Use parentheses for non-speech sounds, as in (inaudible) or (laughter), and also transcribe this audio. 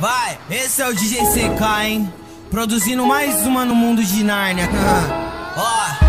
Vai, esse é o DJ CK, hein? Produzindo mais uma no mundo de Nárnia. (laughs) Ó,